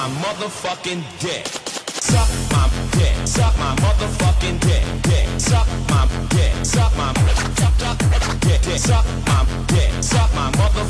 my motherfucking dick. Suck my dick. Suck my motherfucking dick. Dick. Suck my dick. Suck my dick. Suck my dick. Suck my dick.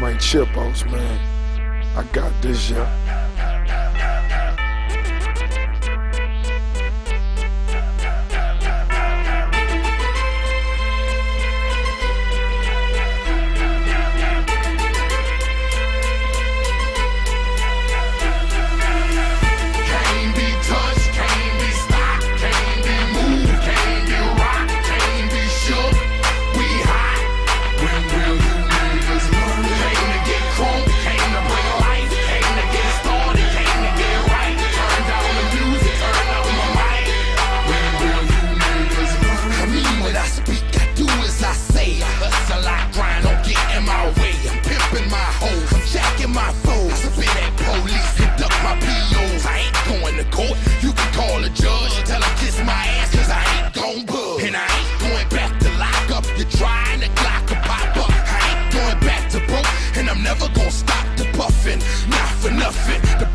Mike Chipos, man. I got this, yeah. for nothing. The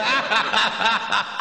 ha ha ha ha